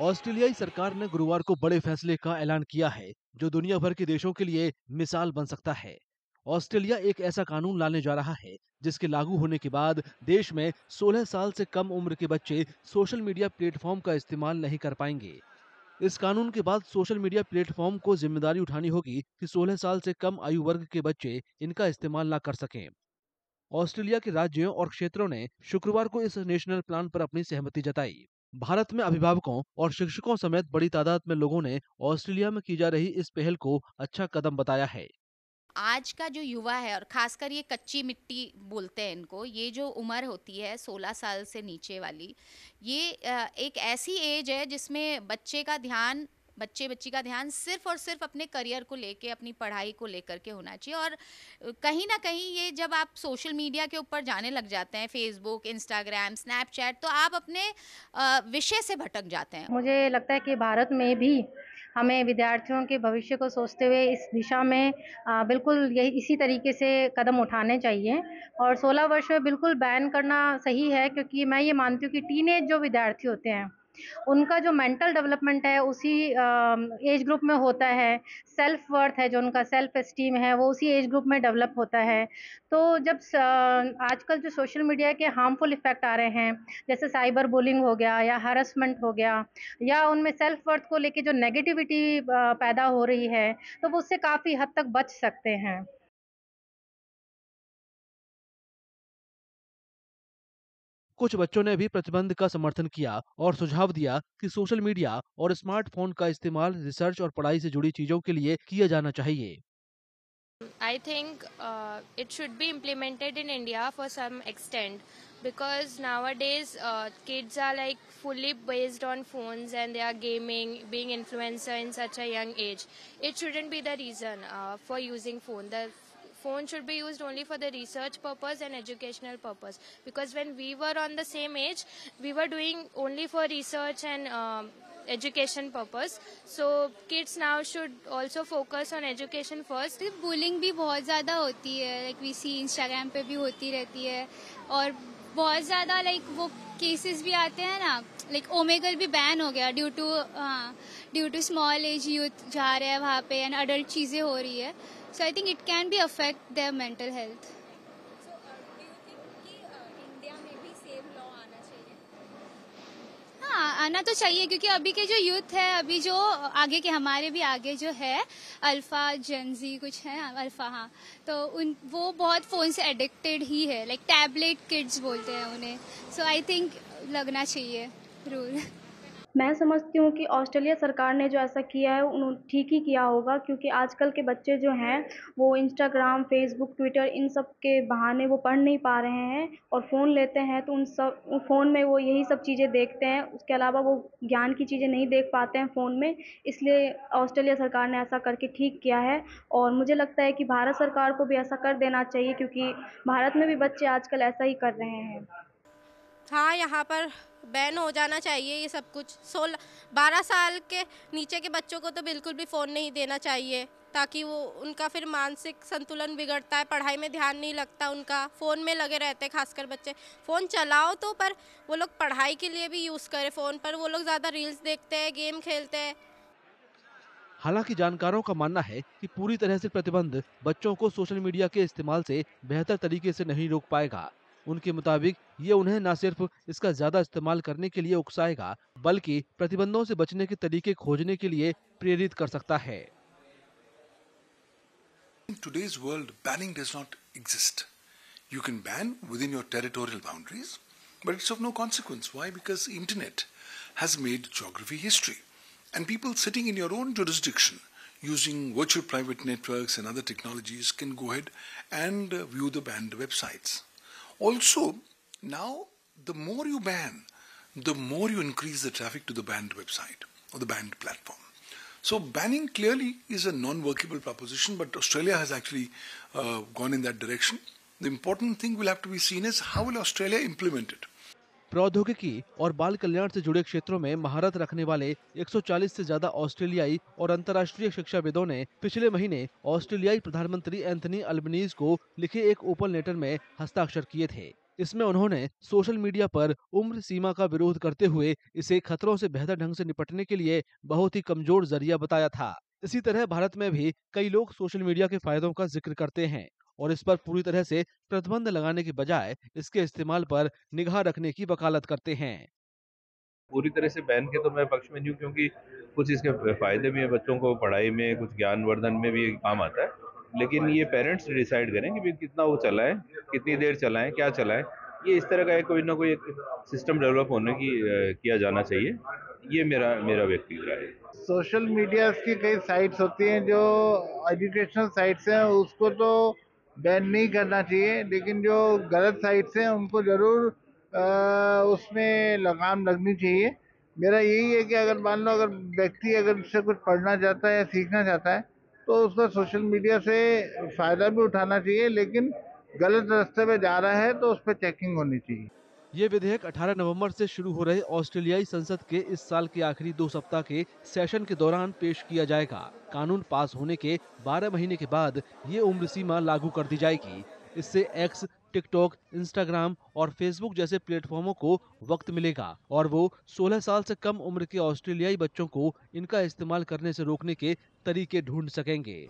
ऑस्ट्रेलियाई सरकार ने गुरुवार को बड़े फैसले का ऐलान किया है, जो दुनिया भर के देशों के लिए मिसाल बन सकता है। ऑस्ट्रेलिया एक ऐसा कानून लाने जा रहा है, जिसके लागू होने के बाद देश में 16 साल से कम उम्र के बच्चे सोशल मीडिया प्लेटफॉर्म का इस्तेमाल नहीं कर पाएँगे। इस कानून के बाद सोशल मीडिया प्लेटफॉर्म को ज़िम्मेदारी उठानी होगी कि 16 साल से कम आयु वर्ग के बच्चे इनका इस्तेमाल न कर सकें। ऑस्ट्रेलिया के राज्यों और क्षेत्रों ने शुक्रवार को इस नेशनल प्लान पर अपनी सहमति जताई। भारत में अभिभावकों और शिक्षकों समेत बड़ी तादाद में लोगों ने ऑस्ट्रेलिया में की जा रही इस पहल को अच्छा कदम बताया है। आज का जो युवा है और खासकर ये कच्ची मिट्टी बोलते हैं इनको, ये जो उम्र होती है 16 साल से नीचे वाली, ये एक ऐसी एज है जिसमें बच्चे का ध्यान बच्चे बच्ची का ध्यान सिर्फ़ और सिर्फ़ अपने करियर को लेके अपनी पढ़ाई को लेकर के होना चाहिए। और कहीं ना कहीं ये जब आप सोशल मीडिया के ऊपर जाने लग जाते हैं फेसबुक इंस्टाग्राम स्नैपचैट तो आप अपने विषय से भटक जाते हैं। मुझे लगता है कि भारत में भी हमें विद्यार्थियों के भविष्य को सोचते हुए इस दिशा में आ, बिल्कुल यही इसी तरीके से कदम उठाने चाहिए। और 16 वर्ष में बिल्कुल बैन करना सही है क्योंकि मैं ये मानती हूँ कि टीनेज जो विद्यार्थी होते हैं उनका जो मेंटल डेवलपमेंट है, उसी एज ग्रुप में होता है। सेल्फ वर्थ है जो उनका सेल्फ एस्टीम है, वो उसी एज ग्रुप में डेवलप होता है। तो जब आजकल जो सोशल मीडिया के हार्मफुल इफ़ेक्ट आ रहे हैं, जैसे साइबर बुलिंग हो गया या हरसमेंट हो गया, या उनमें सेल्फ वर्थ को लेके जो नेगेटिविटी पैदा हो रही है तो वो उससे काफ़ी हद तक बच सकते हैं। कुछ बच्चों ने भी प्रतिबंध का समर्थन किया और सुझाव दिया कि सोशल मीडिया और स्मार्टफ़ोन का इस्तेमाल रिसर्च और पढ़ाई से जुड़ी चीज़ों के लिए किया जाना चाहिए। I think it should be implemented in India for some extend because now days kids are like fully based on phone and they are gaming being influencer in such young age it shouldn't be the reason for using phone the phone should be used only for the research purpose and educational purpose because when we were on the same age we were doing only for research and um, education purpose so kids now should also focus on education first bullying भी बहुत ज़्यादा होती है like we see Instagram पे भी होती रहती है और बहुत ज़्यादा like वो केसेस भी आते हैं ना लाइक ओमेगल भी बैन हो गया due to due to small age youth जा रहे हैं वहाँ पे एंड अडल्ट चीज़ें हो रही है So I think it can be affect their mental health. So uh, do you think कि uh, इंडिया में भी सेम लॉ आना चाहिए? हाँ आना तो चाहिए क्योंकि अभी के जो यूथ है अभी जो आगे के हमारे भी आगे जो है अल्फ़ा जेंजी कुछ है अल्फ़ा हाँ तो उन वो बहुत फ़ोन से एडिक्टेड ही है लाइक टैबलेट किड्स बोलते हैं उन्हें सो आई थिंक लगना चाहिए रूल मैं समझती हूँ कि ऑस्ट्रेलिया सरकार ने जो ऐसा किया है उन्होंने ठीक ही किया होगा, क्योंकि आजकल के बच्चे जो हैं, वो इंस्टाग्राम फेसबुक ट्विटर इन सब के बहाने वो पढ़ नहीं पा रहे हैं और फ़ोन लेते हैं तो उन सब फ़ोन में वो यही सब चीज़ें देखते हैं, उसके अलावा वो ज्ञान की चीज़ें नहीं देख पाते हैं फ़ोन में, इसलिए ऑस्ट्रेलिया सरकार ने ऐसा करके ठीक किया है और मुझे लगता है कि भारत सरकार को भी ऐसा कर देना चाहिए, क्योंकि भारत में भी बच्चे आजकल ऐसा ही कर रहे हैं। हाँ यहाँ पर बैन हो जाना चाहिए ये सब कुछ। सोलह बारह साल के नीचे के बच्चों को तो बिल्कुल भी फ़ोन नहीं देना चाहिए, ताकि वो, उनका फिर मानसिक संतुलन बिगड़ता है, पढ़ाई में ध्यान नहीं लगता उनका, फ़ोन में लगे रहते हैं खासकर बच्चे। फ़ोन चलाओ तो पर वो लोग पढ़ाई के लिए भी यूज़ करें फ़ोन पर, वो लोग ज़्यादा रील्स देखते हैं गेम खेलते हैं। हालाँकि जानकारों का मानना है कि पूरी तरह से प्रतिबंध बच्चों को सोशल मीडिया के इस्तेमाल से बेहतर तरीके से नहीं रोक पाएगा। उनके मुताबिक ये उन्हें न सिर्फ़ इसका ज़्यादा इस्तेमाल करने के लिए उकसाएगा बल्कि प्रतिबंधों से बचने के तरीके खोजने के लिए प्रेरित कर सकता है In today's world, banning does not exist. You can ban within your territorial boundaries, but it's of no consequence. Why? Because internet has made geography history. And people sitting in your own jurisdiction using virtual private networks and other technologies can go ahead and view the banned websites. Also, now the more you ban, the more you increase the traffic to the banned website or the banned platform. So banning clearly is a non-workable proposition, but Australia has actually uh, gone in that direction. The important thing will have to be seen is how will Australia implement it. प्रौद्योगिकी और बाल कल्याण से जुड़े क्षेत्रों में महारत रखने वाले 140 से ज़्यादा ऑस्ट्रेलियाई और अंतर्राष्ट्रीय शिक्षाविदों ने पिछले महीने ऑस्ट्रेलियाई प्रधानमंत्री एंथनी अल्बनीज को लिखे एक ओपन लेटर में हस्ताक्षर किए थे। इसमें उन्होंने सोशल मीडिया पर उम्र सीमा का विरोध करते हुए इसे खतरों से बेहतर ढंग से निपटने के लिए बहुत ही कमज़ोर ज़रिया बताया था। इसी तरह भारत में भी कई लोग सोशल मीडिया के फायदों का ज़िक्र करते हैं। और इस पर पूरी तरह से प्रतिबंध लगाने के बजाय इसके इस्तेमाल पर निगाह रखने की वकालत करते हैं। पूरी तरह से बैन के तो मैं पक्ष में नहीं क्योंकि कुछ इसके फ़ायदे भी हैं बच्चों को पढ़ाई में कुछ ज्ञानवर्धन में भी काम आता है। लेकिन ये पेरेंट्स डिसाइड करें कि भी कितना वो चलाएँ कितनी देर चलाएँ क्या चलाएँ ये इस तरह का एक कोई ना कोई एक सिस्टम डेवलप होने की किया जाना चाहिए। ये मेरा मेरा व्यक्तिगत राय है। सोशल मीडिया की कई साइट्स होती हैं जो एजुकेशनल साइट्स हैं उसको तो बैन नहीं करना चाहिए, लेकिन जो गलत साइट्स हैं, उनको ज़रूर उसमें लगाम लगनी चाहिए। मेरा यही है कि अगर मान लो, अगर व्यक्ति अगर उससे कुछ पढ़ना चाहता है या सीखना चाहता है तो उसका सोशल मीडिया से फ़ायदा भी उठाना चाहिए, लेकिन गलत रास्ते पे जा रहा है तो उस पर चेकिंग होनी चाहिए। ये विधेयक 18 नवंबर से शुरू हो रहे ऑस्ट्रेलियाई संसद के इस साल के आखिरी दो सप्ताह के सेशन के दौरान पेश किया जाएगा। कानून पास होने के 12 महीने के बाद ये उम्र सीमा लागू कर दी जाएगी। इससे एक्स टिकटॉक, इंस्टाग्राम और फेसबुक जैसे प्लेटफॉर्मों को वक्त मिलेगा और वो 16 साल से कम उम्र के ऑस्ट्रेलियाई बच्चों को इनका इस्तेमाल करने से रोकने के तरीके ढूंढ सकेंगे।